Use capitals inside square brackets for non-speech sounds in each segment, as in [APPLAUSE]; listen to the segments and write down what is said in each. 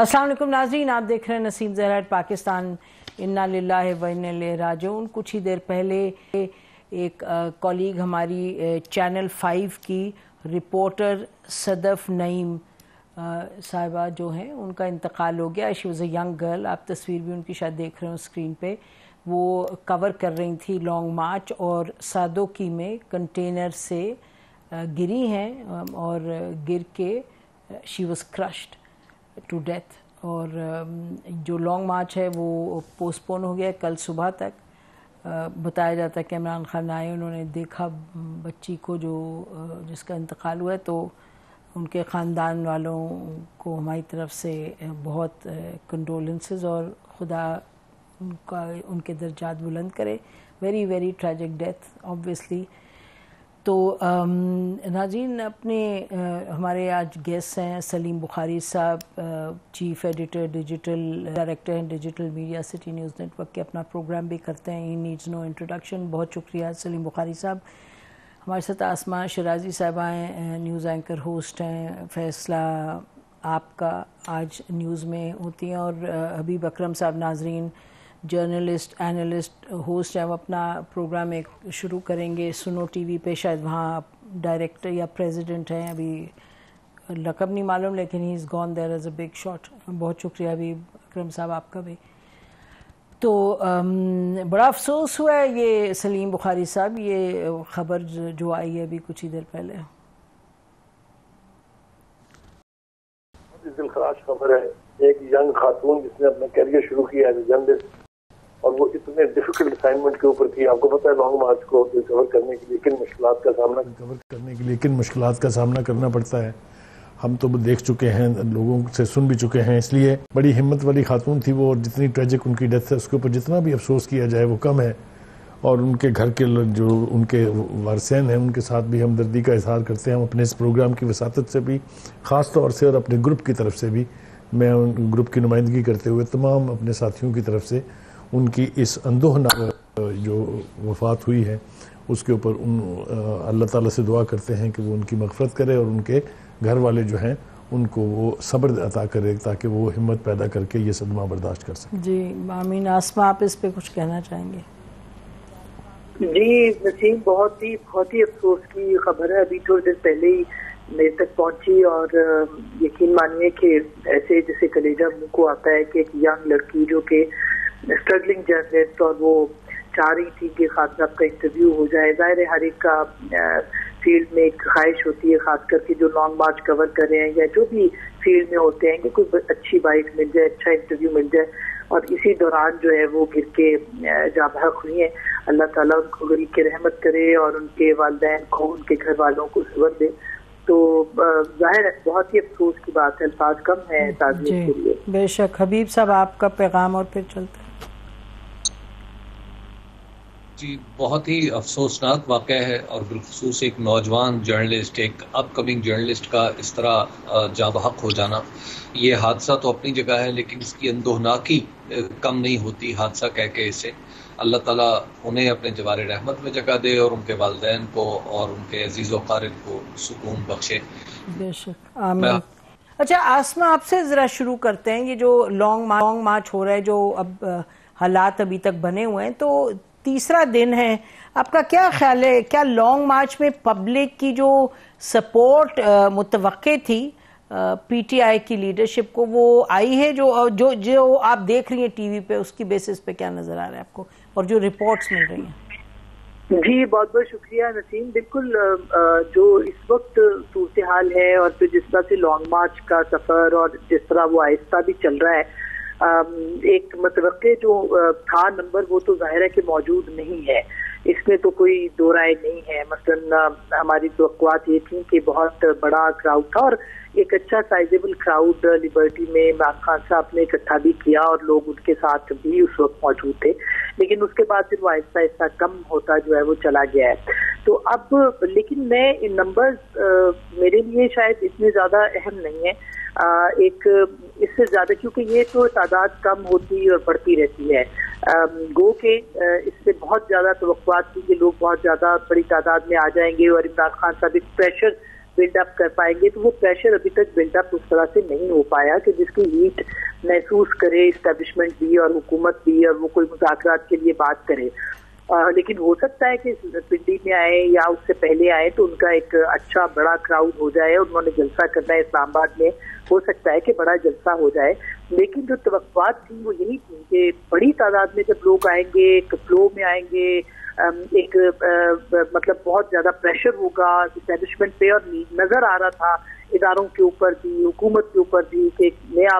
असलम नाजरीन, आप देख रहे हैं नसीम जहराट पाकिस्तान। इन्ना लाला वन राजून कुछ ही देर पहले एक कॉलीग हमारी चैनल फाइव की रिपोर्टर सदफ नईम साहिबा जो हैं, उनका इंतकाल हो गया। She was a young girl आप तस्वीर भी उनकी शायद देख रहे हो स्क्रीन पे। वो कवर कर रही थी लॉन्ग मार्च और सादोकी में कंटेनर से गिरी हैं और गिर के she was crushed to death और जो लॉन्ग मार्च है, वो पोस्टपोन हो गया कल सुबह तक। बताया जाता है कि इमरान खान आए, उन्होंने देखा बच्ची को जो जिसका इंतकाल हुआ है तो उनके ख़ानदान वालों को हमारी तरफ़ से बहुत कंडोलेंसेस और खुदा उनका, उनके दर्जात बुलंद करे। Very very tragic death obviously तो नाजीन, अपने हमारे आज गेस्ट हैं, सलीम बुखारी साहब चीफ एडिटर डिजिटल डायरेक्टर हैं digital media city news network के अपना प्रोग्राम भी करते हैं। ई नीड्स नो इंट्रोडक्शन बहुत शुक्रिया सलीम बुखारी साहब। हमारे साथ आसमा शराजी साहबा हैं न्यूज़ एंकर होस्ट हैं। फैसला आपका आज न्यूज़ में होती हैं और हबीब अकरम साहब नाजरीन जर्नलिस्ट, एनालिस्ट, होस्ट हैं, वो अपना प्रोग्राम एक शुरू करेंगे। सुनो टीवी पे शायद वहाँ डायरेक्टर या प्रेसिडेंट हैं, अभी लकब नहीं मालूम, लेकिन he is gone there as a big shot बहुत शुक्रिया अभी अक्रम साहब आपका भी। तो बड़ा अफसोस हुआ है ये सलीम बुखारी साहब, ये खबर जो आई है अभी कुछ ही देर पहले। खबर है, एक यंग खातून जिसने अपना करियर शुरू किया है जर्नलिस्ट और वो इतने डिफ़िकल्ट असाइनमेंट के ऊपर थी। आपको पता है लॉन्ग मार्च को रिकवर करने के लिए किन मुश्किल का सामना रिकवर करने के लिए किन मुश्किल का सामना करना पड़ता है? हम तो देख चुके हैं, लोगों से सुन भी चुके हैं, इसलिए बड़ी हिम्मत वाली खातून थी वो, और जितनी ट्रेजिक उनकी डेथ है, उसके ऊपर जितना भी अफसोस किया जाए, वो कम है। और उनके घर के जो उनके वारसैन हैं, उनके साथ भी हमदर्दी का इजहार करते हैं। हम अपने इस प्रोग्राम की वसात से भी, ख़ास तौर से और अपने ग्रुप की तरफ़ से भी, मैं उन ग्रुप की नुमाइंदगी करते हुए तमाम अपने साथियों की तरफ़ से उनकी इस अंदोहना जो वफात हुई है उसके ऊपर उन अल्लाह ताला से दुआ करते हैं कि वो उनकी मगफरत करे और उनके घर वाले जो हैं उनको वो सब्र अता करे ताकि वो हिम्मत पैदा करके ये सदमा बर्दाश्त कर सकें। जी मामीन आसमा आप इस पर कुछ कहना चाहेंगे? जी नसीम बहुत ही बहुत ही अफसोस की खबर है। अभी थोड़ी देर पहले ही मेरे तक पहुँची और यकीन मानिए कि ऐसे जैसे कलेजा मुँह को आता है कि एक यंग लड़की जो कि स्ट्रगलिंग जर्नलिस्ट और वो चाह रही थी कि खान साहब का इंटरव्यू हो जाए। ज़ाहिर हर एक का फ़ील्ड में एक ख्वाहिश होती है खास करके जो लॉन्ग मार्च कवर कर रहे हैं या जो भी फ़ील्ड में होते हैं कि कोई अच्छी बाइट मिल जाए अच्छा इंटरव्यू मिल जाए। और इसी दौरान जो है वो गिर के जाबहक हुई है। अल्लाह ताला उनको गरीब के रहमत करे और उनके वालदेन को उनके घर वालों को सबर दे। तो ज़ाहिर है बहुत ही अफसोस की बात है अल्फाज कम है के लिए। बेशक। हबीब साहब आपका पैगाम और फिर चलते जी बहुत ही अफसोसनाक वाक़ है और बिलखसूस एक नौजवान जर्नलिस्ट एक अपकमिंग जर्नलिस्ट का इस तरह जाबहक हो जाना। ये हादसा तो अपनी जगह है लेकिन इसकी अंदोहनाकी कम नहीं होती हादसा कह के इसे। अल्लाह ताला उन्हें अपने जवार रहमत में जगह दे और उनके वालदेन को और उनके अज़ीज़ वारिद को सुकून बख्शे। बेशक आमीन। अच्छा आसमा आपसे ज़रा शुरू करते हैं। ये जो लॉन्ग लॉन्ग मार्च हो रहा है जो अब हालात अभी तक बने हुए हैं तो तीसरा दिन है। आपका क्या ख्याल है, क्या लॉन्ग मार्च में पब्लिक की जो सपोर्ट मुतव थी पीटीआई की लीडरशिप को, वो आई है जो जो जो आप देख रही हैं टीवी पे, उसकी बेसिस पे क्या नज़र आ रहा है आपको? और जो रिपोर्ट्स मिल रही हैं। जी, बहुत बहुत शुक्रिया नसीम। बिल्कुल जो इस वक्त सूरत हाल है और फिर जिस तरह से लॉन्ग मार्च का सफ़र और जिस तरह वो आहिस्ता भी चल रहा है एक मतवक़ जो था नंबर वो तो ज़ाहिर है कि मौजूद नहीं है। इसमें तो कोई दो राय नहीं है। मसलन हमारी तो ये थी कि बहुत बड़ा क्राउड था और एक अच्छा साइजेबल क्राउड लिबर्टी में इमरान खान साहब ने इकट्ठा भी किया और लोग उनके साथ भी उस वक्त मौजूद थे। लेकिन उसके बाद फिर वो आहिस्ता आहिस्ता कम होता जो है वो चला गया है। तो अब, लेकिन मैं इन नंबर्स मेरे लिए शायद इतने ज़्यादा अहम नहीं है। एक, इससे ज़्यादा, क्योंकि ये तो तादाद कम होती और बढ़ती रहती है। गो के इससे बहुत ज़्यादा तो थी कि लोग बहुत ज़्यादा बड़ी तादाद में आ जाएँगे और इमरान खान साहब एक प्रेशर बिल्डअप कर पाएँगे तो वो प्रेशर अभी तक बिल्डअप उस तरह से नहीं हो पाया कि जिसकी हीट महसूस करे इस्टेब्लिशमेंट भी और हुकूमत भी और वो कोई मुजाकर के लिए बात करे। आ, लेकिन हो सकता है कि पिंडी में आए या उससे पहले आए तो उनका एक अच्छा बड़ा क्राउड हो जाए उन्होंने जलसा करना है इस्लामाबाद में। हो सकता है कि बड़ा जलसा हो जाए। लेकिन जो तो थी वो यही थी कि बड़ी तादाद में जब लोग आएँगे एक फ्लो में आएँगे एक मतलब बहुत ज़्यादा प्रेशर होगा इस्टेब्लिशमेंट पे और नज़र आ रहा था इदारों के ऊपर भी हुकूमत के ऊपर भी कि एक नया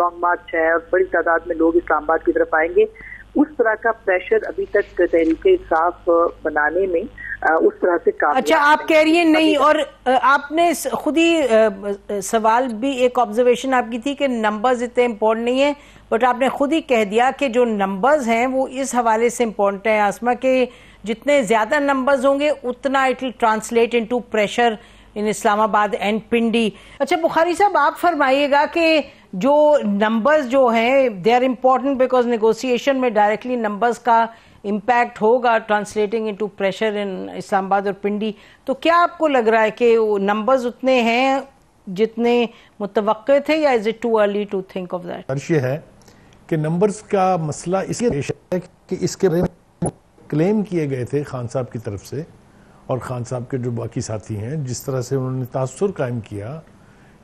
लॉन्ग मार्च है और बड़ी तादाद में लोग इस्लामाबाद की तरफ़ आएँगे। उस तरह का प्रेशर अभी तक तहरीक इंसाफ बनाने में उस तरह से काम अच्छा आप कह रही हैं नहीं और आपने खुद ही सवाल भी एक ऑब्जर्वेशन आपकी थी कि नंबर्स इतने इम्पोर्टेंट नहीं है बट आपने खुद ही कह दिया कि जो नंबर्स हैं वो इस हवाले से इम्पोर्टेंट है आसमा के जितने ज़्यादा नंबर्स होंगे उतना it will translate into pressure in Islamabad and Pindi अच्छा बुखारी साहब आप फरमाइएगा कि जो नंबर्स जो हैं they are important because negotiation में डायरेक्टली नंबर्स का इम्पैक्ट होगा translating into pressure in Islamabad और पिंडी तो क्या आपको लग रहा है कि नंबर्स उतने हैं, जितने मुतव थे, या is it too early to think of that अर्श है कि नंबर्स का मसला इसलिए है कि इसके क्लेम किए गए थे खान साहब की तरफ़ से, और खान साहब के जो बाकी साथी हैं, जिस तरह से उन्होंने तासर कायम किया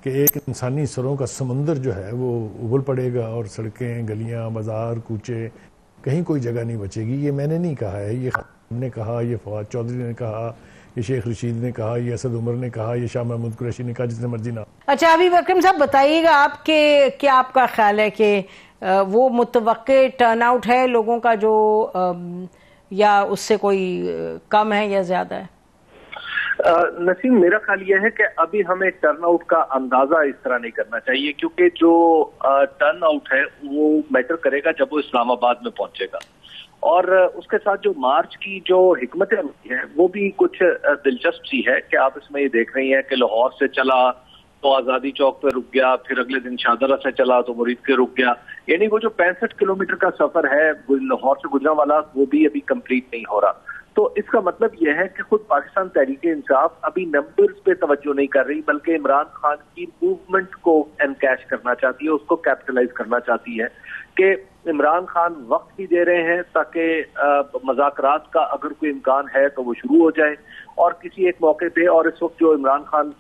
कि एक इंसानी सरों का समंदर जो है, वो उबल पड़ेगा और सड़कें, गलियाँ, बाज़ार, कूचे, कहीं कोई जगह नहीं बचेगी। ये मैंने नहीं कहा है। ये ने कहा, ये फवाद चौधरी ने कहा, ये शेख रशीद ने कहा, ये असद उमर ने कहा, ये शाह महमूद कुरैशी ने कहा, जिसने मर्ज़ी ना अच्छा अभी वक्रम साहब, बताइएगा आपके क्या आपका ख्याल है कि वो मुतव टर्न आउट है लोगों का जो या उससे कोई कम है या ज़्यादा है? नसीम, मेरा ख्याल यह है कि अभी हमें टर्नआउट का अंदाज़ा इस तरह नहीं करना चाहिए, क्योंकि जो टर्नआउट है, वो मैटर करेगा जब वो इस्लामाबाद में पहुंचेगा। और उसके साथ जो मार्च की जो हिकमत है, वो भी कुछ दिलचस्प सी है कि आप इसमें ये देख रही हैं कि लाहौर से चला तो आज़ादी चौक पर रुक गया, फिर अगले दिन शादरा से चला तो मुरीद के रुक गया। यानी वो जो पैंसठ किलोमीटर का सफ़र है लाहौर से गुजरा वाला वो भी अभी कंप्लीट नहीं हो रहा। तो इसका मतलब यह है कि खुद पाकिस्तान तहरीक इंसाफ अभी नंबर्स पे तवज्जो नहीं कर रही, बल्कि इमरान खान की मूवमेंट को एनकैश करना चाहती है, उसको कैपिटलाइज करना चाहती है कि इमरान खान वक्त भी दे रहे हैं ताकि मजाकरात का अगर कोई इम्कान है तो वो शुरू हो जाए। और किसी एक मौके पे, और इस वक्त जो इमरान खान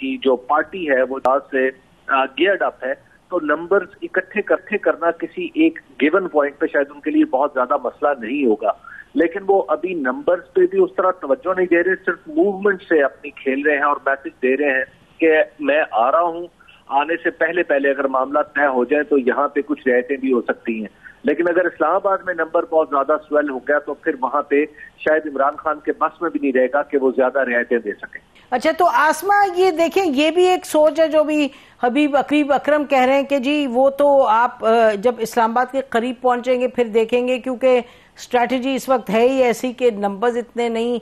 की जो पार्टी है, वो से गियर्ड अप है तो नंबर्स इकट्ठे इकट्ठे करना किसी एक गिवन पॉइंट पे शायद उनके लिए बहुत ज़्यादा मसला नहीं होगा। लेकिन वो अभी नंबर्स पे भी उस तरह तवज्जो नहीं दे रहे, सिर्फ़ मूवमेंट से अपनी खेल रहे हैं और मैसेज दे रहे हैं कि मैं आ रहा हूँ। आने से पहले पहले अगर मामला तय हो जाए तो यहाँ पे कुछ रियायतें भी हो सकती हैं। लेकिन अगर इस्लामाबाद में नंबर बहुत ज़्यादा स्वेल हो गया तो फिर वहाँ पे शायद इमरान खान के बस में भी नहीं रहेगा कि वो ज़्यादा रियायतें दे सके। अच्छा तो आसमा, ये देखें, ये भी एक सोच है जो भी हबीब अकरीब अकरम कह रहे हैं कि जी, वो तो आप जब इस्लामाबाद के करीब पहुँचेंगे, फिर देखेंगे, क्योंकि स्ट्रैटेजी इस वक्त है ही ऐसी कि नंबर्स इतने नहीं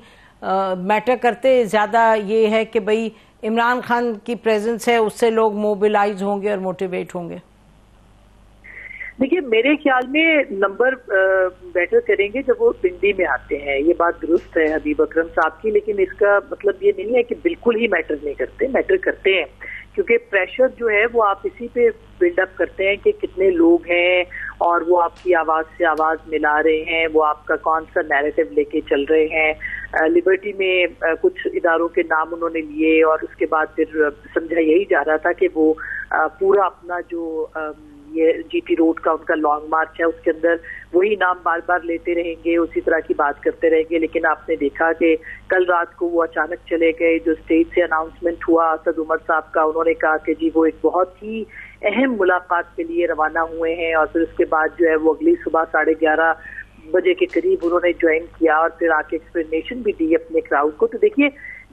मैटर करते। ज़्यादा ये है कि भाई इमरान खान की प्रेजेंस है, उससे लोग मोबिलाइज होंगे और मोटिवेट होंगे। देखिए, मेरे ख्याल में नंबर बेटर करेंगे जब वो पिंडी में आते हैं। ये बात दुरुस्त है हबीब अकरम साहब की, लेकिन इसका मतलब ये नहीं है कि बिल्कुल ही मैटर नहीं करते। मैटर करते हैं, क्योंकि प्रेशर जो है वो आप इसी पे बिल्डअप करते हैं कि कितने लोग हैं और वो आपकी आवाज़ से आवाज़ मिला रहे हैं, वो आपका कौन सा नैरेटिव लेके चल रहे हैं। लिबर्टी में कुछ इदारों के नाम उन्होंने लिए और उसके बाद फिर समझा यही जा रहा था कि वो पूरा अपना जो ये जीटी रोड का उनका लॉन्ग मार्च है, उसके अंदर वही नाम बार बार लेते रहेंगे, उसी तरह की बात करते रहेंगे। लेकिन आपने देखा कि कल रात को वो अचानक चले गए, जो स्टेज से अनाउंसमेंट हुआ असद उमर साहब का, उन्होंने कहा कि जी वो एक बहुत ही अहम मुलाकात के लिए रवाना हुए हैं और फिर उसके बाद जो है वो अगली सुबह साढ़े ग्यारह बजे के करीब उन्होंने ज्वाइन किया और फिर आके एक्सप्लेनेशन भी दी अपने क्राउड को। तो देखिए,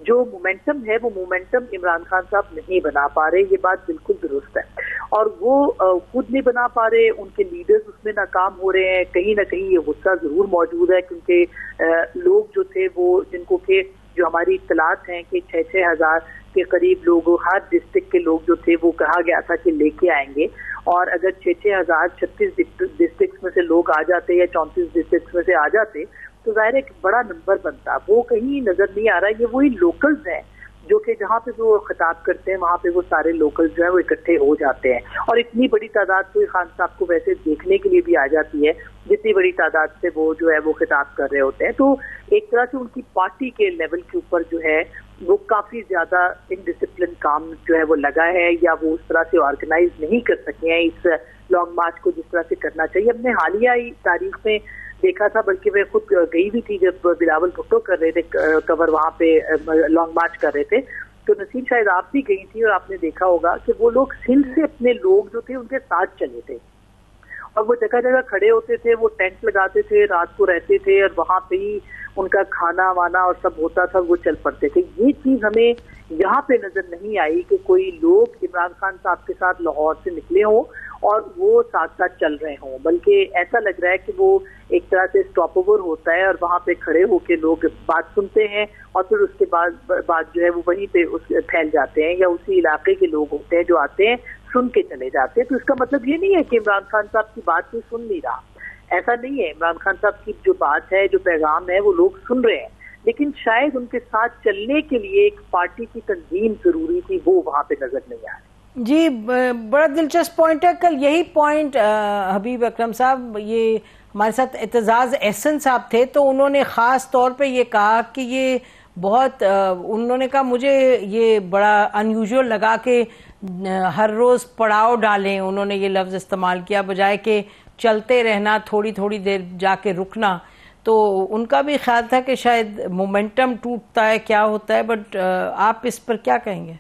जो मोमेंटम है, वो मोमेंटम इमरान खान साहब नहीं बना पा रहे, ये बात बिल्कुल दुरुस्त है। और वो खुद नहीं बना पा रहे, उनके लीडर्स उसमें नाकाम हो रहे हैं, कहीं ना कहीं ये गुस्सा ज़रूर मौजूद है क्योंकि लोग जो थे वो, जिनको के जो हमारी इतलात हैं कि छह छह हज़ार के करीब लोग, हर डिस्ट्रिक्ट के लोग जो थे, वो कहा गया था कि लेके आएँगे। और अगर छह छह हज़ार छत्तीस डिस्ट्रिक्ट में से लोग आ जाते या चौंतीस डिस्ट्रिक्ट में से आ जाते तो ज़ाहिर एक बड़ा नंबर बनता। वो कहीं नज़र नहीं आ रहा ये वही लोकल्स हैं जो कि जहाँ पे वो खिताब करते हैं, वहाँ पे वो सारे लोकल जो है, वो इकट्ठे हो जाते हैं। और इतनी बड़ी तादाद कोई खान साहब को वैसे देखने के लिए भी आ जाती है, जितनी बड़ी तादाद से वो जो है वो खिताब कर रहे होते हैं। तो एक तरह से उनकी पार्टी के लेवल के ऊपर जो है वो काफ़ी ज़्यादा इनडिसिप्लिन काम जो है वो लगा है या वो उस तरह से ऑर्गेनाइज नहीं कर सके हैं इस लॉन्ग मार्च को जिस तरह से करना चाहिए। हमने हालिया ही तारीख में देखा था, बल्कि मैं खुद गई भी थी जब बिलावल भुट्टो कर रहे थे कवर वहाँ पे लॉन्ग मार्च कर रहे थे। तो नसीम शायद आप भी गई थी और आपने देखा होगा कि वो लोग सिंध से अपने लोग जो थे उनके साथ चले थे। और वो जगह जगह खड़े होते थे, वो टेंट लगाते थे, रात को रहते थे और वहाँ पे ही उनका खाना वाना और सब होता था, वो चल पड़ते थे। ये चीज़ हमें यहाँ पे नज़र नहीं आई कि कोई लोग इमरान खान साहब के साथ लाहौर से निकले हों और वो साथ साथ चल रहे हों। बल्कि ऐसा लग रहा है कि वो एक तरह से स्टॉप ओवर होता है और वहाँ पे खड़े होके लोग बात सुनते हैं और फिर उसके बाद बात जो है वो वहीं पे उस, फैल जाते हैं या उसी इलाके के लोग होते हैं जो आते हैं, सुन के चले जाते हैं। तो इसका मतलब ये नहीं है कि इमरान खान साहब की बात कोई सुन नहीं रहा। ऐसा नहीं है, इमरान खान साहब की जो बात है, जो पैगाम है, वो लोग सुन रहे हैं। लेकिन शायद उनके साथ चलने के लिए एक पार्टी की तंजीम ज़रूरी थी, वो वहाँ पे नज़र नहीं आ रही। जी बड़ा दिलचस्प पॉइंट है। कल यही पॉइंट हबीब अकरम साहब, ये हमारे साथ एतजाज एहसन साहब थे तो उन्होंने ख़ास तौर पे ये कहा कि ये बहुत उन्होंने कहा, मुझे ये बड़ा अनयूजुअल लगा कि हर रोज़ पड़ाव डालें। उन्होंने ये लफ्ज़ इस्तेमाल किया, बजाय कि चलते रहना थोड़ी थोड़ी देर जाके रुकना तो उनका भी ख्याल था कि शायद मोमेंटम टूटता है, क्या होता है, बट आप इस पर क्या कहेंगे?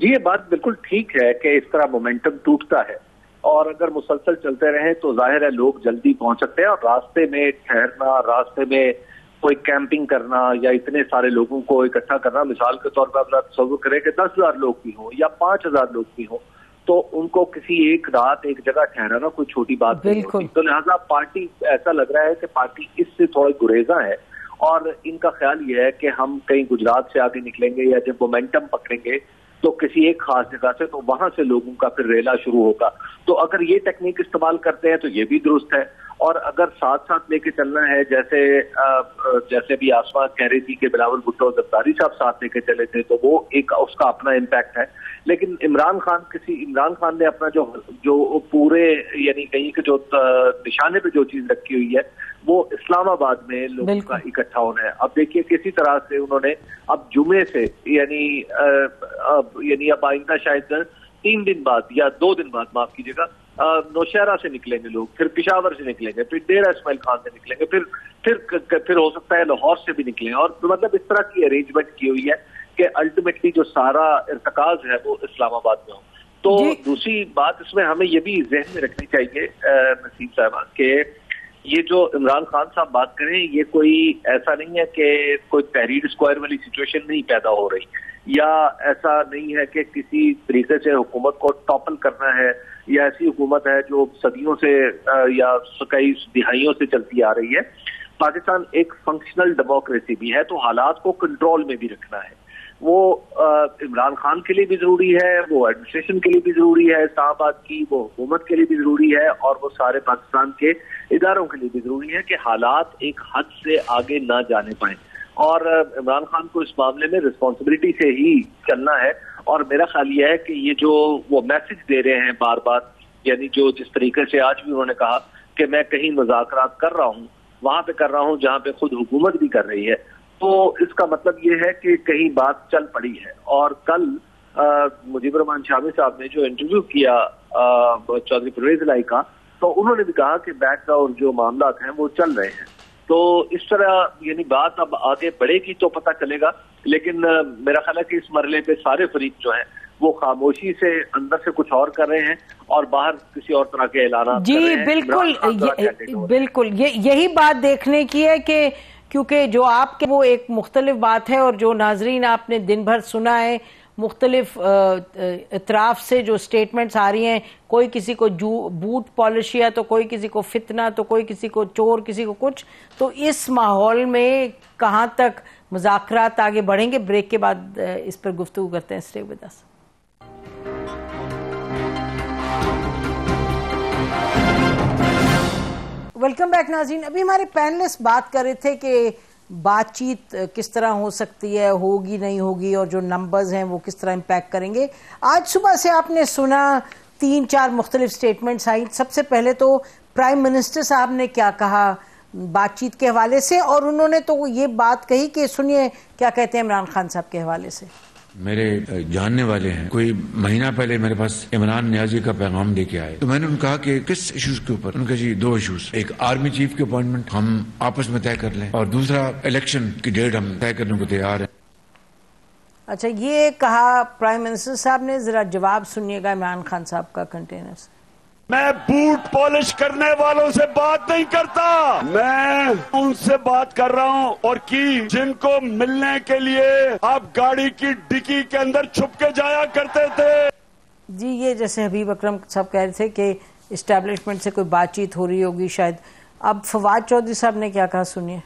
जी, ये बात बिल्कुल ठीक है कि इस तरह मोमेंटम टूटता है। और अगर मुसलसल चलते रहे तो ज़ाहिर है लोग जल्दी पहुँच सकते हैं और रास्ते में ठहरना, रास्ते में कोई कैंपिंग करना या इतने सारे लोगों को इकट्ठा करना, मिसाल के तौर पर आप तस्वुर करें कि दस हज़ार लोग भी हों या पाँच हज़ार लोग भी हों तो उनको किसी एक रात एक जगह ठहराना कोई छोटी बात नहीं होती। तो लिहाजा पार्टी ऐसा लग रहा है कि पार्टी इससे थोड़ा गुरेजा है। और इनका ख्याल यह है कि हम कहीं गुजरात से आगे निकलेंगे या जब मोमेंटम पकड़ेंगे तो किसी एक खास जगह से तो वहाँ से लोगों का फिर रेला शुरू होगा। तो अगर ये टेक्निक इस्तेमाल करते हैं तो ये भी दुरुस्त है। और अगर साथ साथ लेके चलना है जैसे जैसे भी आसमान कह रही थी कि बिलावल भुट्टो जब्दारी साहब साथ लेके चले थे तो वो एक उसका अपना इम्पैक्ट है। लेकिन इमरान खान किसी इमरान खान ने अपना जो जो पूरे यानी कहीं के जो निशाने पे जो चीज़ रखी हुई है वो इस्लामाबाद में लोगों का इकट्ठा होना है। अब देखिए किसी तरह से उन्होंने अब जुमे से यानी अब यानी अब आइंदा शायद तीन दिन बाद या दो दिन बाद माफ़ कीजिएगा नौशहरा से निकलेंगे लोग फिर पिशावर से निकलेंगे फिर डेरा इसमाइल खान से निकलेंगे फिर फिर फिर हो सकता है लाहौर से भी निकलेंगे और मतलब इस तरह की अरेंजमेंट की हुई है कि अल्टीमेटली जो सारा इरतकाज है वो इस्लामाबाद में हो। तो दूसरी बात इसमें हमें ये भी जहन में रखनी चाहिए नसीम साहबा के ये जो इमरान खान साहब बात करें ये कोई ऐसा नहीं है कि कोई तहरीर स्क्वायर वाली सिचुएशन नहीं पैदा हो रही। या ऐसा नहीं है कि किसी तरीके से हुकूमत को टॉपल करना है या ऐसी हुकूमत है जो सदियों से या कई दिहाइयों से चलती आ रही है। पाकिस्तान एक फंक्शनल डेमोक्रेसी भी है तो हालात को कंट्रोल में भी रखना है। वो इमरान खान के लिए भी ज़रूरी है, वो एडमिनिस्ट्रेशन के लिए भी ज़रूरी है इस्लामाबाद की वो हुकूमत के लिए भी ज़रूरी है और वो सारे पाकिस्तान के इदारों के लिए भी ज़रूरी है कि हालात एक हद से आगे ना जाने पाए। और इमरान खान को इस मामले में रिस्पॉन्सिबिलिटी से ही चलना है और मेरा ख्याल यह है कि ये जो वो मैसेज दे रहे हैं बार बार यानी जो जिस तरीके से आज भी उन्होंने कहा कि मैं कहीं मुजाकर कर रहा हूँ, वहाँ पे कर रहा हूँ, जहाँ पे खुद हुकूमत भी कर रही है तो इसका मतलब ये है कि कहीं बात चल पड़ी है। और कल मुजीबर रहमान शामी साहब ने जो इंटरव्यू किया चौधरी परवेज लाई का तो उन्होंने भी कहा कि बैकग्राउंड जो मामला हैं वो चल रहे हैं। तो इस तरह यानी बात अब आगे बढ़ेगी तो पता चलेगा लेकिन मेरा ख्याल है कि इस मरले पे सारे फरीक जो हैं वो खामोशी से अंदर से कुछ और कर रहे हैं और बाहर किसी और तरह के ऐलान जी बिल्कुल ये, बिल्कुल ये यही बात देखने की है कि क्योंकि जो आपके वो एक मुख्तलिफ़ बात है और जो नाजरीन आपने दिन भर सुना है, मुख्तलिफ़ इतराफ से जो स्टेटमेंट्स आ रही हैं, कोई किसी को जू, बूट पॉलिश या तो कोई किसी को फितना तो कोई किसी को चोर, किसी को कुछ। तो इस माहौल में कहाँ तक मुजाकरात आगे बढ़ेंगे? ब्रेक के बाद इस पर गुफ्तु करते हैं। स्टे विद वेलकम बैक नाजीन। अभी हमारे पैनलिस्ट बात कर रहे थे कि बातचीत किस तरह हो सकती है, होगी, नहीं होगी, और जो नंबर्स हैं वो किस तरह इम्पैक्ट करेंगे। आज सुबह से आपने सुना तीन चार मुख्तलिफ़ स्टेटमेंट्स आई। सबसे पहले तो प्राइम मिनिस्टर साहब ने क्या कहा बातचीत के हवाले से, और उन्होंने तो ये बात कही कि सुनिए, क्या कहते हैं इमरान खान साहब के हवाले से? मेरे जानने वाले हैं। कोई महीना पहले मेरे पास इमरान न्याजी का पैगाम लेके आए। तो मैंने उनका कहा कि किस इश्यूज़ के ऊपर? उनका जी, दो इश्यूज़ एक आर्मी चीफ की अपॉइंटमेंट हम आपस में तय कर लें। और दूसरा इलेक्शन की डेट हम तय करने को तैयार हैं। अच्छा ये कहा प्राइम मिनिस्टर साहब ने, जरा जवाब सुनिएगा इमरान खान साहब का कंटेनर मैं बूट पॉलिश करने वालों से बात नहीं करता। मैं उनसे बात कर रहा हूँ और की जिनको मिलने के लिए आप गाड़ी की डिक्की के अंदर छुप के जाया करते थे। जी, ये जैसे हबीब अकरम साहब कह रहे थे कि इस्टेब्लिशमेंट से कोई बातचीत हो रही होगी शायद। अब फवाद चौधरी साहब ने क्या कहा, सुनिए।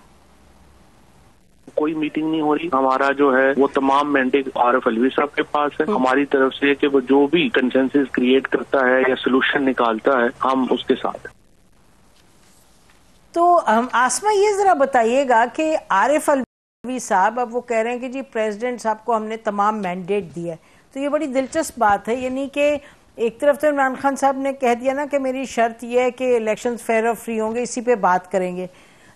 कोई मीटिंग नहीं हो रही। हमारा जो है वो तमाम मैंडेट आर एफ़ अलवी साहब के पास है। हमारी तरफ़ से कि वो जो भी कंसेंसस क्रिएट करता है या सोल्यूशन निकालता है हम उसके साथ तो हम आसमा ये जरा बताइएगा कि आर एफ़ अलवी साहब अब वो कह रहे हैं कि जी प्रेसिडेंट साहब को हमने तमाम मैंडेट दिया है। तो ये बड़ी दिलचस्प बात है यानी कि एक तरफ़ तो इमरान खान साहब ने कह दिया ना कि मेरी शर्त यह है कि इलेक्शन फेयर और फ्री होंगे इसी पे बात करेंगे।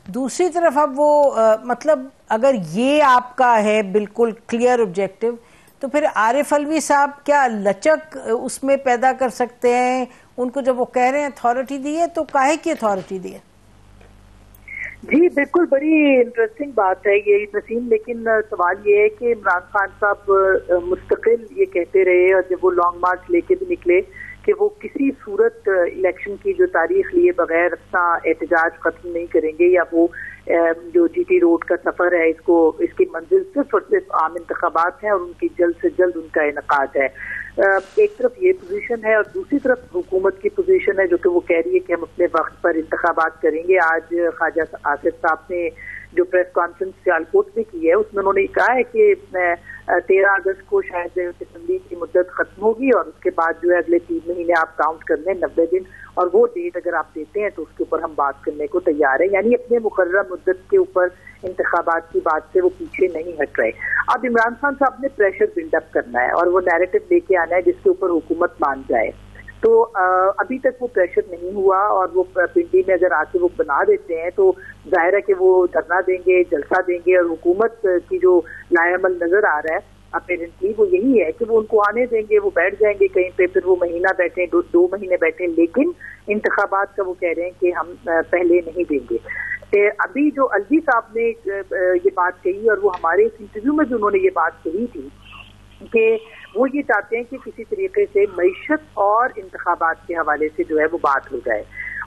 दूसरी तरफ़ अब वो आ, मतलब अगर ये आपका है बिल्कुल क्लियर ऑब्जेक्टिव तो फिर आरिफ अलवी साहब क्या लचक उसमें पैदा कर सकते हैं? उनको जब वो कह रहे हैं अथॉरिटी दी है तो काहे की अथॉरिटी दी है? जी बिल्कुल बड़ी इंटरेस्टिंग बात है ये नसीम। लेकिन सवाल ये है कि इमरान खान साहब मुस्तकिल ये कहते रहे और जब वो लॉन्ग मार्च लेके भी निकले कि वो किसी सूरत इलेक्शन की जो तारीख लिए बगैर अपना एहतजाज खत्म नहीं करेंगे या वो जो जीटी रोड का सफ़र है, इसको, इसकी मंजिल सिर्फ़ और सिर्फ़ आम इंतबात है और उनकी जल्द से जल्द उनका इनका है। एक तरफ़ ये पोजीशन है और दूसरी तरफ़ हुकूमत की पोजीशन है जो कि वो कह रही है कि हम अपने वक्त पर इंतबात करेंगे। आज ख्वाजा आसिफ साहब ने जो प्रेस कॉन्फ्रेंस सियालकोट में की है, उसमें उन्होंने कहा है कि तेरह अगस्त को शायद तसली की मुद्दत खत्म होगी और उसके बाद जो है अगले तीन महीने आप काउंट कर लें नब्बे दिन। और वो डेट अगर आप देते हैं तो उसके ऊपर हम बात करने को तैयार है। यानी अपने मुकर्र मुद्दत के ऊपर इंतबात की बात से वो पीछे नहीं हट रहे। अब इमरान खान साहब ने प्रेशर बिल्डअप करना है और वो नैरेटिव लेके आना है जिसके ऊपर हुकूमत मान जाए। तो अभी तक वो प्रेशर नहीं हुआ और वो पिंडी में अगर आके वो बना देते हैं तो ज़ाहिर है कि वो धरना देंगे जलसा देंगे और हुकूमत की जो लायामल नज़र आ रहा है अपेरेंटली वो यही है कि वो उनको आने देंगे वो बैठ जाएँगे कहीं पे फिर वो महीना बैठे दो, दो महीने बैठे लेकिन इंतबात का वो कह रहे हैं कि हम पहले नहीं देंगे। अभी जो अलवी साहब ने ये बात कही और वो हमारे इस इंटरव्यू में भी उन्होंने ये बात कही थी कि वो ये चाहते हैं कि किसी तरीके से मीशत और इंतबात के हवाले से जो है वो बात हो जाए।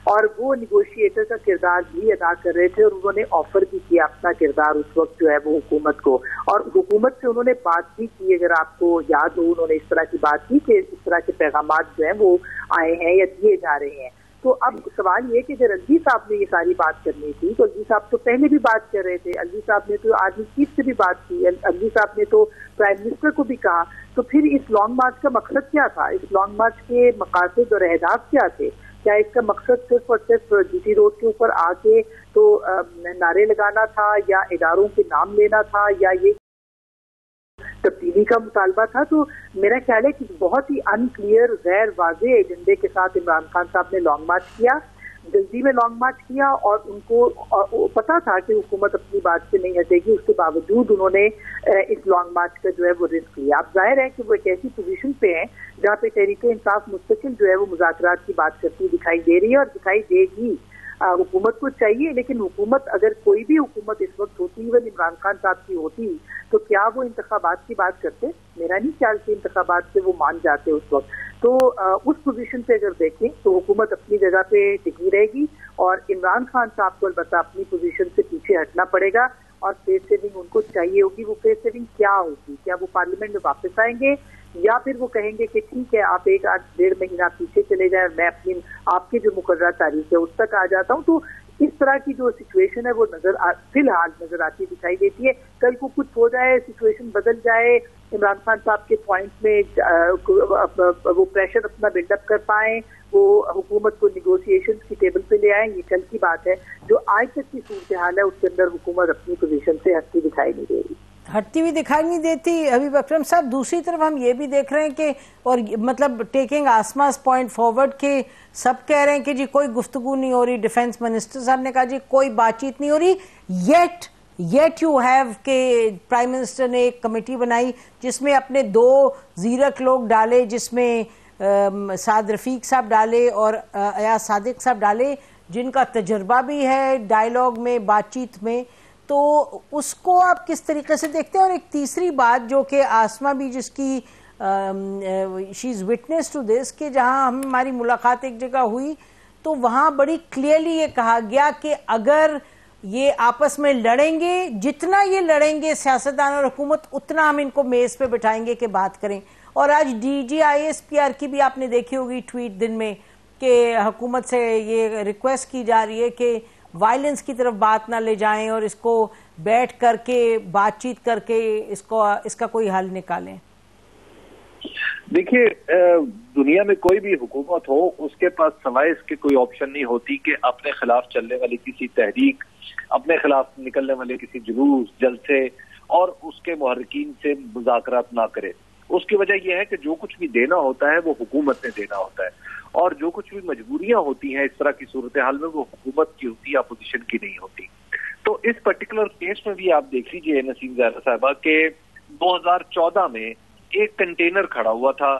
और वो निगोशिएटर का किरदार भी अदा कर रहे थे और उन्होंने ऑफ़र भी किया अपना किरदार उस वक्त जो है वो हुकूमत को। और हुकूमत से उन्होंने बात भी की, अगर आपको याद हो, उन्होंने इस तरह की बात की कि इस तरह के पैगाम जो है वो आए हैं या दिए जा रहे हैं। तो अब सवाल ये कि अगर अलवी साहब ने ये सारी बात करनी थी तो अलवी साहब तो पहले भी बात कर रहे थे। अलवी साहब ने तो आर्मी चीफ से भी बात की। अलवी साहब ने तो प्राइम मिनिस्टर को भी कहा। तो फिर इस लॉन्ग मार्च का मकसद क्या था? इस लॉन्ग मार्च के मकासद और अहदाफ क्या थे? क्या इसका मकसद सिर्फ़ और सिर्फ़ जीटी रोड के ऊपर आके तो नारे लगाना था या इदारों के नाम लेना था या ये तब्दीली का मुतालबा था? तो मेरा ख्याल है कि बहुत ही अनक्लियर गैर वाजे एजेंडे के साथ इमरान खान साहब ने लॉन्ग मार्च किया। जल्दी में लॉन्ग मार्च किया और उनको पता था कि हुकूमत अपनी बात से नहीं हटेगी, उसके बावजूद उन्होंने इस लॉन्ग मार्च का जो है वो रिस्क लिया। अब ज़ाहिर है कि वो एक ऐसी पोजीशन पे हैं जहाँ पे तहरीक इंसाफ मुस्तकिल जो है वो मुजाकर की बात करती दिखाई दे रही है और दिखाई देगी। हुकूमत को चाहिए, लेकिन हुकूमत अगर कोई भी हुकूमत इस वक्त होती इवन इमरान खान साहब की होती तो क्या वो इंतबात की बात करते? मेरा नहीं ख्याल कि इंतबात से वो मान जाते उस वक्त। तो उस पोजीशन पे अगर देखें तो हुकूमत अपनी जगह पे टिकी रहेगी और इमरान खान साहब को अलबत्ता अपनी पोजीशन से पीछे हटना पड़ेगा और फेस सेविंग उनको चाहिए होगी। वो फेस सेविंग क्या होगी? क्या वो पार्लियामेंट में वापस आएँगे? या फिर वो कहेंगे कि ठीक है, आप एक आध डेढ़ महीना पीछे चले जाए, मैं अपनी, आपकी जो मुकर्रा तारीख है, उस तक आ जाता हूँ। तो इस तरह की जो सिचुएशन है, वो नज़र फ़िलहाल नज़र आती दिखाई देती है। कल को कुछ हो जाए सिचुएशन बदल जाए, इमरान खान साहब के पॉइंट में वो प्रेशर अपना बिल्डअप कर पाए, वो हुकूमत को निगोशिएशन की टेबल पे ले आए, ये कल की बात है। जो आज तक की सूरत हाल है, उसके अंदर हुकूमत अपनी पोजीशन से हटती दिखाई नहीं दे रही। हटती हुई दिखाई नहीं देती, अभी अकरम साहब, दूसरी तरफ़ हम ये भी देख रहे हैं कि, और मतलब टेकिंग आसमास पॉइंट फॉरवर्ड के सब कह रहे हैं कि जी कोई गुफ्तगु नहीं हो रही डिफेंस मिनिस्टर साहब ने कहा जी, कोई बातचीत नहीं हो रही येट येट यू हैव के प्राइम मिनिस्टर ने एक कमेटी बनाई, जिसमें अपने दो जीरक लोग डाले, जिसमें साद रफीक साहब डाले और अयाज सादिक साहब डाले, जिनका तजर्बा भी है डायलॉग में, बातचीत में। तो उसको आप किस तरीके से देखते हैं? और एक तीसरी बात जो कि आसमा भी जिसकी she is witness to this कि जहाँ हम, हमारी मुलाकात एक जगह हुई तो वहाँ बड़ी क्लियरली ये कहा गया कि अगर ये आपस में लड़ेंगे, जितना ये लड़ेंगे सियासतदान और हुकूमत, उतना हम इनको मेज पे बिठाएँगे कि बात करें। और आज D G I S P R की भी आपने देखी होगी ट्वीट दिन में कि हुकूमत से ये रिक्वेस्ट की जा रही है कि वायलेंस की तरफ़ बात ना ले जाएँ और इसको बैठ करके, बातचीत करके इसको, इसका कोई हल निकालें। देखिए दुनिया में कोई भी हुकूमत हो, उसके पास सवाए इसके कोई ऑप्शन नहीं होती कि अपने खिलाफ चलने वाली किसी तहरीक, अपने खिलाफ निकलने वाले किसी जुलूस, जलसे और उसके महरकिन से मुजाकर ना करे। उसकी वजह यह है कि जो कुछ भी देना होता है, वो हुकूमत ने देना होता है। और जो कुछ भी मजबूरियाँ होती हैं इस तरह की सूरत हाल में वो हुकूमत की होती है अपोजिशन की नहीं होती। तो इस पर्टिकुलर केस में भी आप देख लीजिए नसीम जहरा साहबा के 2014 में एक कंटेनर खड़ा हुआ था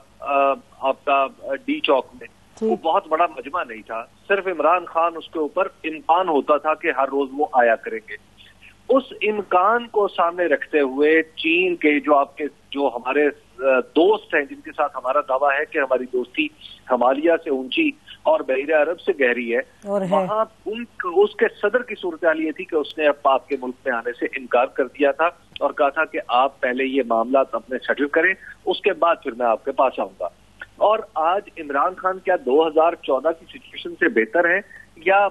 आपका डी चौक में। वो बहुत बड़ा मजमा नहीं था। सिर्फ़ इमरान खान उसके ऊपर इम्कान होता था कि हर रोज वो आया करेंगे। उस इम्कान को सामने रखते हुए चीन के जो आपके जो हमारे दोस्त हैं जिनके साथ हमारा दावा है कि हमारी दोस्ती हमालिया से ऊँची और बहर अरब से गहरी है। वहाँ उन उसके सदर की सूरत ये थी कि उसने अब आपके मुल्क में आने से इनकार कर दिया था और कहा था कि आप पहले ये मामला अपने सेटल करें उसके बाद फिर मैं आपके पास आऊँगा। और आज इमरान खान क्या 2014 की सिचुएशन से बेहतर है या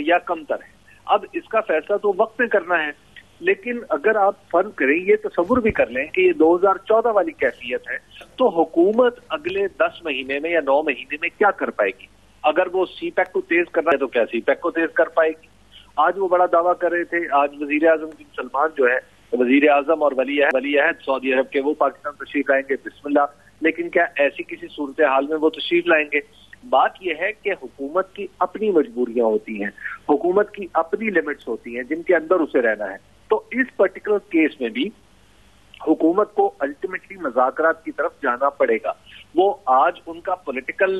या कमतर है? अब इसका फैसला तो वक्त में करना है। लेकिन अगर आप फ़र्क करें ये तस्वुर भी कर लें कि ये 2014 वाली कैफियत है तो हुकूमत अगले 10 महीने में या 9 महीने में क्या कर पाएगी? अगर वो सी पैक को तेज करना है तो क्या सी पैक को तेज कर पाएगी? आज वो बड़ा दावा कर रहे थे, आज वज़ीर आज़म बिन सलमान जो है वज़ीर आज़म और वली वली अहद सऊदी अरब के वो पाकिस्तान तशरीफ़ लाएँगे, बिस्मिल्लाह। लेकिन क्या ऐसी किसी सूरत हाल में वो तशरीफ़ लाएँगे? बात यह है कि हुकूमत की अपनी मजबूरियाँ होती हैं, हुकूमत की अपनी लिमिट्स होती हैं जिनके अंदर उसे रहना है। तो इस पर्टिकुलर केस में भी हुकूमत को अल्टीमेटली मजाकरात की तरफ़ जाना पड़ेगा। वो आज उनका पॉलिटिकल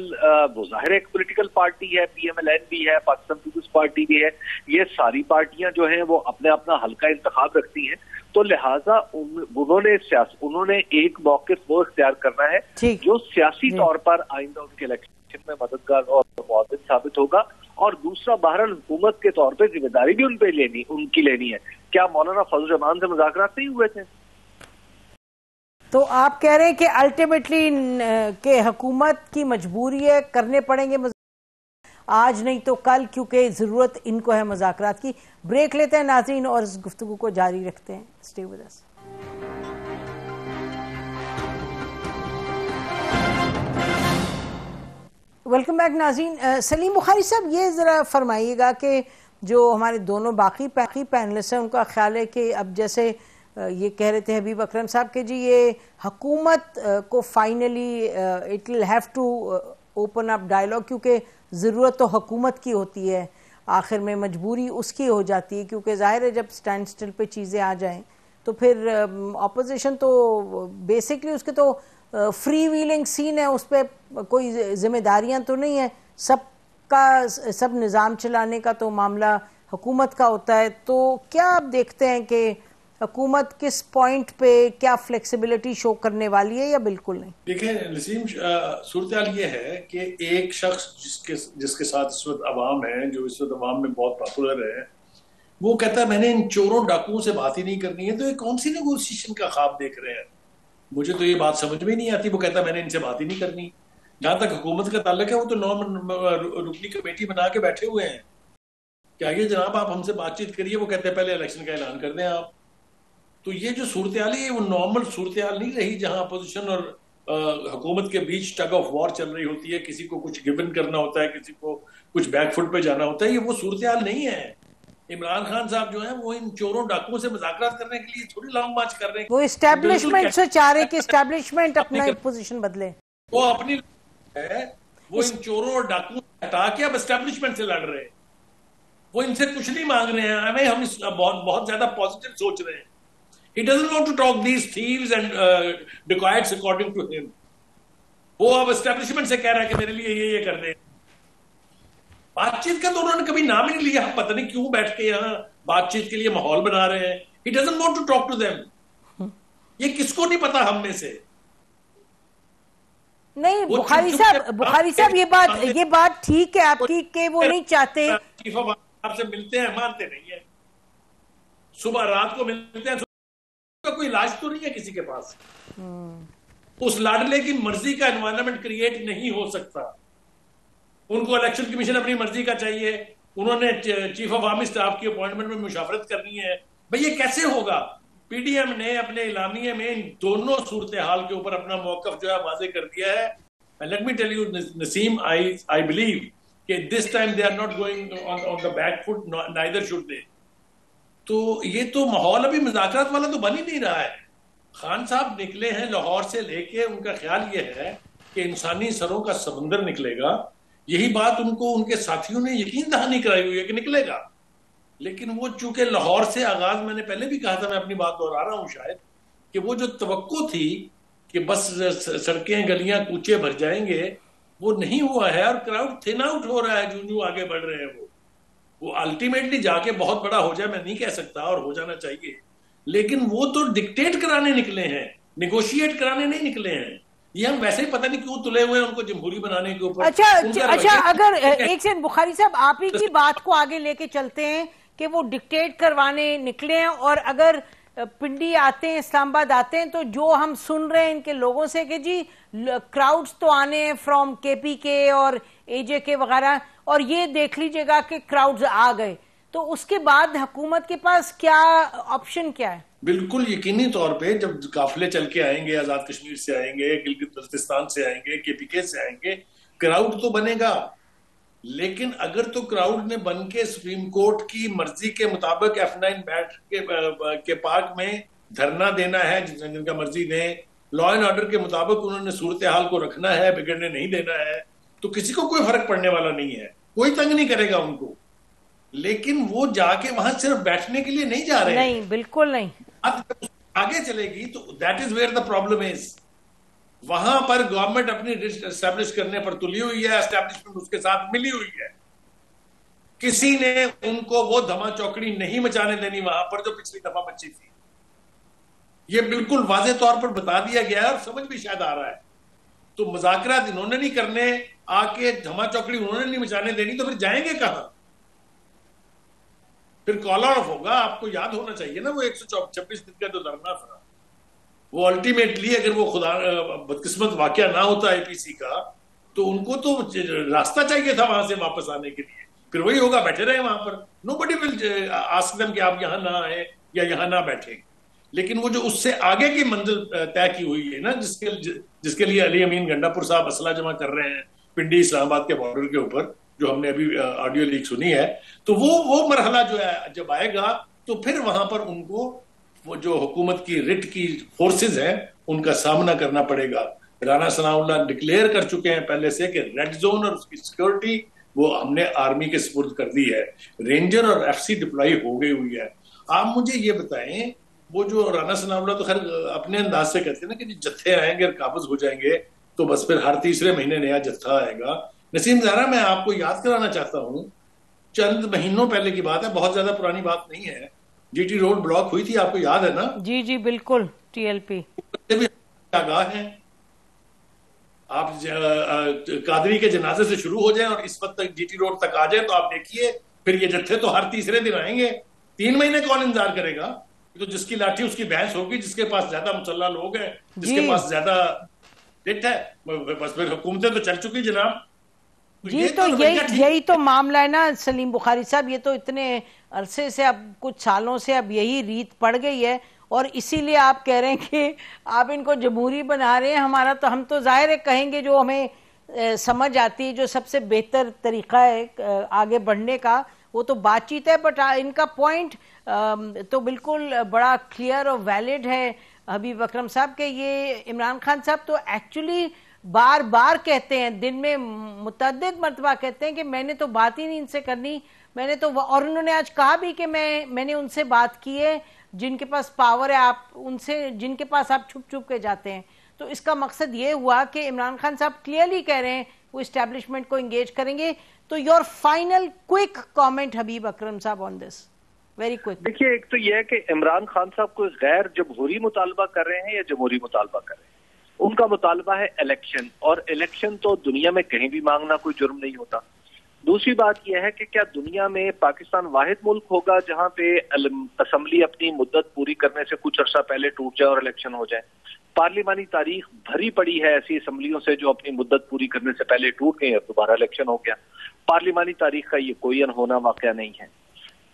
वो ज़ाहिर एक पॉलिटिकल पार्टी है पीएमएलएन भी है पाकिस्तान पीपुल्स पार्टी भी है। ये सारी पार्टियाँ जो हैं वो अपने अपना हल्का इंतखाब रखती हैं। तो लिहाजा उन, उन्होंने उन्होंने एक मौके वो इख्तियार करना है जो सियासी तौर पर आइंदा उनके इलेक्शन में मददगार और मुआवन साबित होगा। और दूसरा बहरल हुकूमत के तौर पर ज़िम्मेदारी भी उन पर लेनी, उनकी लेनी है। क्या मौलाना फजल रहमान से मुजाकर नहीं हुए थे? तो आप कह रहे हैं कि अल्टीमेटली के हुकूमत की मजबूरी है, करने पड़ेंगे आज नहीं तो कल, क्योंकि ज़रूरत इनको है मुजाकर की। ब्रेक लेते हैं नाजरीन और इस गुफ्तु को जारी रखते हैं। Stay with us welcome back Nazeen Salim Bukhari साहब, ये ज़रा फरमाइएगा कि जो हमारे दोनों बाकी बाकी पैनलिस्ट हैं, उनका ख्याल है कि अब जैसे ये कह रहे थे हबीब अकरम साहब के, जी, ये हकूमत को finally it will have to open up dialogue क्योंकि ज़रूरत तो हुकूमत की होती है। आखिर में मजबूरी उसकी हो जाती है क्योंकि ज़ाहिर है जब स्टैंड स्टिल पे चीज़ें आ जाएँ तो फिर अपोजिशन तो बेसिकली उसके तो फ्री व्हीलिंग सीन है, उस पर कोई जिम्मेदारियाँ तो नहीं है। सब का सब निज़ाम चलाने का तो मामला हुकूमत का होता है। तो क्या आप देखते हैं कि हुकूमत किस पॉइंट पे क्या फ्लेक्सिबिलिटी शो करने वाली है या बिल्कुल नहीं? देखिए, नसीम सूरत ये है कि एक शख्स जिसके जिसके साथ इस वक्त अवाम है, जो इस वक्त अवाम में बहुत पॉपुलर है, वो कहता है, मैंने इन चोरों डाकुओं से बात ही नहीं करनी है। तो ये कौन सी नेगोशिएशन का ख्वाब देख रहे हैं? मुझे तो ये बात समझ में नहीं आती, वो कहता मैंने इनसे बात ही नहीं करनी। जहाँ तक हुकूमत का ताल्लुक है, वो तो नॉन रुकनी कमेटी बना के बैठे हुए हैं। क्या ये जनाब आप हमसे बातचीत करिए, वो कहते हैं, पहले इलेक्शन का ऐलान कर दें आप। तो ये जो सूरत है वो नॉर्मल सूरत नहीं रही, जहाँ अपोजिशन और हुकूमत के बीच टग ऑफ़ वॉर चल रही होती है, किसी को कुछ गिवन करना होता है, किसी को कुछ बैकफुट पे जाना होता है, ये वो सूरत नहीं है। इमरान खान साहब जो है वो इन चोरों डाकुओं से मुजाकर करने के लिए थोड़ी लॉन्ग मार्च कर रहे हैं। वो इस्टेब्लिशमेंट से चाह रहे कि इस्टेब्लिशमेंट अपना पोजीशन बदले। वो अपनी है वो इन चोरों और डाकुओं से हटा के अब इस्टेब्लिशमेंट से लड़ रहे हैं। वो इनसे कुछ नहीं मांग रहे हैं। हमें हम इस बहुत बहुत ज़्यादा पॉजिटिव सोच रहे हैं। He doesn't want to talk these thieves and dacoits according to him वो अब एस्टेब्लिशमेंट से कह रहा है कि मेरे लिए ये ये कर दे बातचीत का तो उन्होंने कभी नाम ही नहीं लिया। हम पता नहीं क्यों बैठ के यहाँ बातचीत के लिए माहौल बना रहे हैं। He doesn't want to talk to them ये किसको नहीं पता हम में से? नहीं बुखारी साहब बुखारी साहब ये बात ये बात ठीक है आपकी कि वो नहीं चाहते। चीफ ऑफ़ आपसे मिलते हैं मानते नहीं है। सुबह रात को मिलते हैं का कोई इलाज तो नहीं है किसी के पास। हम्म। उस लाडले की मर्ज़ी का एनवायरमेंट क्रिएट नहीं हो सकता। उनको इलेक्शन कमीशन अपनी मर्ज़ी का चाहिए। उन्होंने चीफ ऑफ़ आर्मी स्टाफ की अपॉइंटमेंट में मुशावरत करनी है। भाई ये कैसे होगा? पीडीएम ने अपने इलामिया में इन दोनों सूरत हाल के ऊपर अपना मौकफ जो है वाजे कर दिया है। Let me tell you Naseem I I believe कि this time they are not going on the back foot neither should they तो ये तो माहौल अभी मुजाकरात वाला तो बन ही नहीं रहा है। खान साहब निकले हैं लाहौर से लेके, उनका ख्याल ये है कि इंसानी सरों का समंदर निकलेगा। यही बात उनको, उनके साथियों ने यकीन दहानी कराई हुई है कि निकलेगा। लेकिन वो चूँकि लाहौर से आगाज़ मैंने पहले भी कहा था, मैं अपनी बात दोहरा रहा हूँ शायद, कि वो जो तो थी कि बस सड़कें, गलियाँ कूचे भर जाएँगे, वो नहीं हुआ है और क्राउड थिन आउट हो रहा है जो जो आगे बढ़ रहे हैं वो। वो अल्टीमेटली जाके बहुत बड़ा हो जाए, मैं नहीं कह सकता और हो जाना चाहिए। लेकिन वो तो डिक्टेट कराने निकले हैं निगोशिएट कराने नहीं निकले हैं। ये हम वैसे ही पता नहीं क्यों तुले हुए उनको जमहूरी बनाने के ऊपर। अच्छा अच्छा अगर एक सेकंड बुखारी साहब आप ही की [LAUGHS] बात को आगे लेके चलते हैं कि वो डिक्टेट करवाने निकले हैं और अगर पिंडी आते हैं इस्लामाबाद आते हैं तो जो हम सुन रहे हैं इनके लोगों से कि जी क्राउड्स तो आने हैं फ्रॉम केपी के और एजे के वगैरह और ये देख लीजिएगा कि क्राउड्स आ गए। तो उसके बाद हुकूमत के पास क्या ऑप्शन क्या है? बिल्कुल यकीनी तौर पे जब काफिले चल के आएँगे आज़ाद कश्मीर से आएँगे गिलगित बल्तिस्तान से आएँगे केपीके से आएँगे क्राउड तो बनेगा। लेकिन अगर तो क्राउड ने बन के सुप्रीम कोर्ट की मर्ज़ी के मुताबिक एफ़ नाइन बैठ के, के पार्क में धरना देना है जिनका मर्ज़ी ने लॉ एंड ऑर्डर के मुताबिक उन्होंने सूरत हाल को रखना है बिगड़ने नहीं देना है तो किसी को कोई फ़र्क पड़ने वाला नहीं है कोई तंग नहीं करेगा उनको। लेकिन वो जाके वहाँ सिर्फ़ बैठने के लिए नहीं जा रहे। नहीं बिल्कुल नहीं। अब आगे चलेगी तो that is where the problem is वहाँ पर गवर्नमेंट अपनी एस्टेब्लिश करने पर तुली हुई है एस्टेब्लिशमेंट उसके साथ मिली हुई है। किसी ने उनको वो धमा चौकड़ी नहीं मचाने देनी वहाँ पर जो पिछली दफ़ा बची थी। ये बिल्कुल वाजे तौर पर बता दिया गया है और समझ भी शायद आ रहा है। तो मुजाकर इन्होंने नहीं करने, आके धमा चौकड़ी उन्होंने नहीं मचाने देनी तो फिर जाएँगे कहाँ? फिर कॉल ऑफ़ होगा, आपको याद होना चाहिए ना वो एक सौ छब्बीस दिन का जो धरना था। वो अल्टीमेटली अगर वो खुदा बदकिस्मत वाक्य ना होता एपीसी का तो उनको तो रास्ता चाहिए था वहाँ से वापस आने के लिए। फिर वही होगा, बैठे रहे वहाँ पर। Nobody will ask them कि आप यहाँ ना आए या यहाँ ना बैठे। लेकिन वो जो उससे आगे की मंजिल तय की हुई है ना, जिसके जिसके लिए अली अमीन गंडापुर साहब असला जमा कर रहे हैं पिंडी इस्लामाबाद के बॉर्डर के ऊपर जो हमने अभी ऑडियो लीक सुनी है तो वो वो मरहला जो है, जब आएगा तो फिर वहाँ पर उनको वो जो हुकूमत की, रिट की फोर्सेज हैं, उनका सामना करना पड़ेगा। राना सनाउल्ला डिक्लेयर कर चुके हैं पहले से कि रेड जोन और उसकी सिक्योरिटी वो हमने आर्मी के स्पुर्द कर दी है। रेंजर और एफसी डिप्लॉय हो गई हुई है। आप मुझे ये बताएँ, वो जो राना सनाउल्ला तो खैर अपने अंदाज से कहते हैं ना कि जत्थे आएँगे और काबज हो जाएँगे तो बस फिर हर तीसरे महीने नया जत्था आएगा। नसीम जहरा मैं आपको याद कराना चाहता हूँ। चंद महीनों पहले की बात है बहुत ज़्यादा पुरानी बात नहीं है। जीटी रोड ब्लॉक हुई थी आपको याद है ना? जी जी बिल्कुल टीएलपी भी आगाह है। आप कादरी के जनाजे से शुरू हो जाए और इस वक्त तक जीटी रोड तक आ जाए तो आप देखिए फिर ये जत्थे तो हर तीसरे दिन आएँगे। तीन महीने कौन इंतज़ार करेगा? तो जिसकी लाठी उसकी भैंस होगी जिसके पास ज़्यादा मुसल्ला लोग हैं जिसके पास ज़्यादा है बस फिर हुकूमतें तो चल चुकी जनाब। जी तो, तो यही यही तो मामला है ना सलीम बुखारी साहब। ये तो इतने अरसे से अब कुछ सालों से अब यही रीत पड़ गई है और इसीलिए आप कह रहे हैं कि आप इनको जमहूरी बना रहे हैं। हमारा तो हम तो ज़ाहिर है कहेंगे जो हमें समझ आती है जो सबसे बेहतर तरीका है आगे बढ़ने का वो तो बातचीत है। बट इनका पॉइंट तो बिल्कुल बड़ा क्लियर और वैलिड है हबीब अकरम साहब के। ये इमरान खान साहब तो एक्चुअली बार बार कहते हैं, दिन में मुतद मरतबा कहते हैं कि मैंने तो बात ही नहीं इनसे करनी। मैंने तो और उन्होंने आज कहा भी कि मैं, मैंने उनसे बात की है, जिनके पास पावर है, आप उनसे, जिनके पास आप छुप छुप के जाते हैं। तो इसका मकसद ये हुआ कि इमरान खान साहब क्लियरली कह रहे हैं, वो इस्टेब्लिशमेंट को इंगेज करेंगे। तो your final quick comment Habib Akram साहब ऑन दिस वेरी क्विक देखिए, एक तो यह है कि इमरान खान साहब कोई गैर जमहूरी मुतालबा कर रहे हैं या जमहूरी मुतालबा कर रहे हैं? उनका मुतालबा है इलेक्शन और इलेक्शन तो दुनिया में कहीं भी मांगना कोई जुर्म नहीं होता। दूसरी बात यह है कि क्या दुनिया में पाकिस्तान वाहिद मुल्क होगा जहाँ पे असम्बली अपनी मुद्दत पूरी करने से कुछ अर्सा पहले टूट जाए और इलेक्शन हो जाए? पार्लिमानी तारीख भरी पड़ी है ऐसी असम्बलियों से जो अपनी मुद्दत पूरी करने से पहले टूट गई और दोबारा इलेक्शन हो गया। पार्लिमानी तारीख का ये कोई अनहोना वाक्य नहीं है।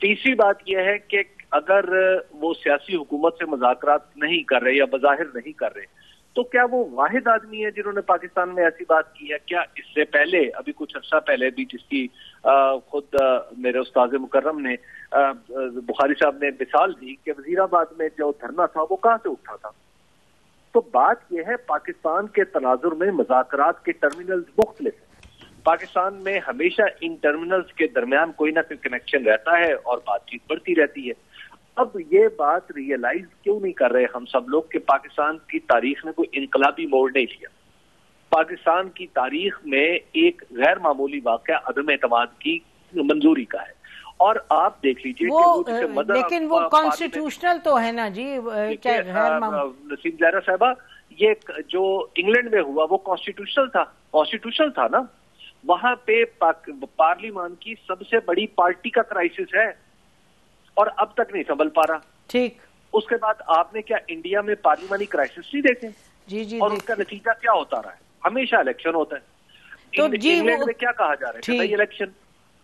तीसरी बात यह है कि अगर वो सियासी हुकूमत से मुजाकरात नहीं कर रहे या बजाहिर नहीं कर रहे तो क्या वो वाहिद आदमी है जिन्होंने पाकिस्तान में ऐसी बात की है? क्या इससे पहले, अभी कुछ अर्सा पहले भी जिसकी खुद मेरे उस्ताद मुकर्रम ने बुखारी साहब ने मिसाल दी कि वजीराबाद में जो धरना था वो कहाँ से उठा था? तो बात यह है, पाकिस्तान के तनाजुर में मजाकरात के टर्मिनल मुख्तलिफ़ हैं। पाकिस्तान में हमेशा इन टर्मिनल्स के दरमियान कोई ना कोई कनेक्शन रहता है और बातचीत बढ़ती रहती है। अब ये बात रियलाइज़ क्यों नहीं कर रहे हम सब लोग कि पाकिस्तान की तारीख ने कोई इनकलाबी मोड़ नहीं लिया? पाकिस्तान की तारीख में एक गैर मामूली वाक़ अदम एतमाद की मंजूरी का है। और आप देख लीजिए वो लेकिन वो कॉन्स्टिट्यूशनल तो है ना जी नसीम जहरा साहबा ये जो इंग्लैंड में हुआ वो कॉन्स्टिट्यूशनल था। कॉन्स्टिट्यूशनल था ना? वहाँ पे पार्लियामान की सबसे बड़ी पार्टी का क्राइसिस है। और अब तक नहीं संभल पा रहा। ठीक। उसके बाद आपने क्या इंडिया में पार्लियामानी क्राइसिस नहीं देखे? जी जी और उसका नतीजा क्या होता रहा है? हमेशा इलेक्शन होता है। तो जी इंग्लैंड में क्या कहा जा रहा है? इलेक्शन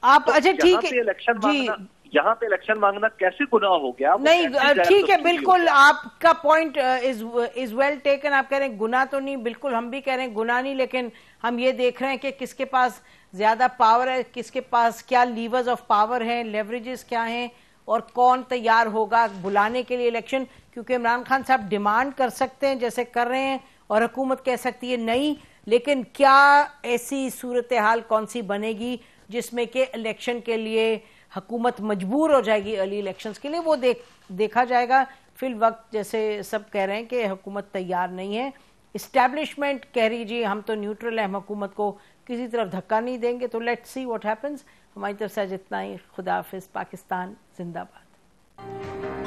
आप तो अच्छा ठीक है। इलेक्शन जी। यहाँ पे इलेक्शन मांगना कैसे गुनाह हो गया? नहीं ठीक है बिल्कुल आपका point is is well taken आप कह रहे हैं गुना तो नहीं बिल्कुल हम भी कह रहे हैं गुना नहीं लेकिन हम ये देख रहे हैं कि किसके पास ज़्यादा पावर है किसके पास क्या लीवर्स ऑफ़ पावर है लेवरेजेस क्या हैं और कौन तैयार होगा बुलाने के लिए इलेक्शन? क्योंकि इमरान खान साहब डिमांड कर सकते हैं, जैसे कर रहे हैं, और हुकूमत कह सकती है नहीं। लेकिन क्या ऐसी सूरत हाल कौन सी बनेगी जिसमें कि इलेक्शन के लिए हुकूमत मजबूर हो जाएगी अर्ली इलेक्शंस के लिए? वो देख, देखा जाएगा। फिल वक्त जैसे सब कह रहे हैं कि हुकूमत तैयार नहीं है। इस्टेब्लिशमेंट कह रही जी, हम तो न्यूट्रल है, हम हुकूमत को किसी तरफ़ धक्का नहीं देंगे तो लेट सी व्हाट हैपेंस हमारी तरफ़ से आज इतना ही। खुदा हाफिज पाकिस्तान जिंदाबाद।